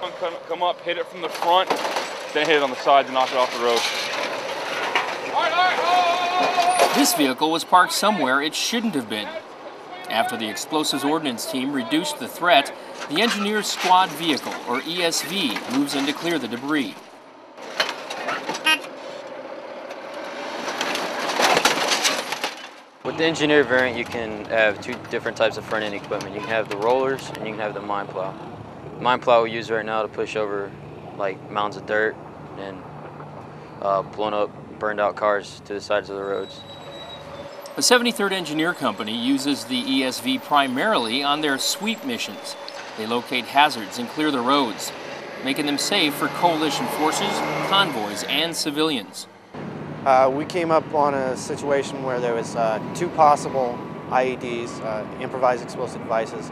Come, come up, hit it from the front, then hit it on the side to knock it off the road. This vehicle was parked somewhere it shouldn't have been. After the Explosives Ordnance Team reduced the threat, the Engineers Squad Vehicle, or ESV, moves in to clear the debris. With the engineer variant, you can have two different types of front end equipment. You can have the rollers and you can have the mine plow. The mine plow we use right now to push over like mounds of dirt and uh, blown up, burned out cars to the sides of the roads. The 73rd Engineer Company uses the ESV primarily on their sweep missions. They locate hazards and clear the roads, making them safe for coalition forces, convoys, and civilians. Uh, we came up on a situation where there was uh, two possible IEDs, uh, improvised explosive devices,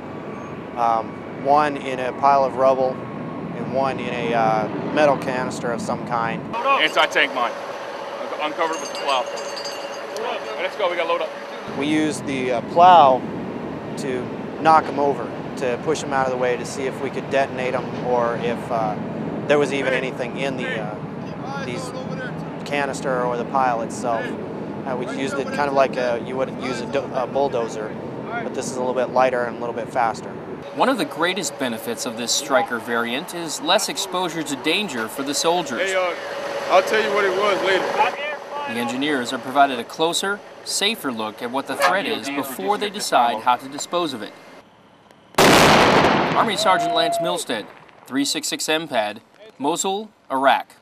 um, one in a pile of rubble and one in a uh, metal canister of some kind. Anti-tank mine. Uncovered with the plow. Let's go, we got load up. We used the uh, plow to knock them over, to push them out of the way to see if we could detonate them or if uh, there was even anything in the uh, these canister or the pile itself. Uh, we used it kind of like a, you would use a, a bulldozer, but this is a little bit lighter and a little bit faster. One of the greatest benefits of this Stryker variant is less exposure to danger for the soldiers. Hey, uh, I'll tell you what it was later. The engineers are provided a closer, safer look at what the threat is before they decide how to dispose of it. Army Sergeant Lance Milsted, 366 MPAD, Mosul, Iraq.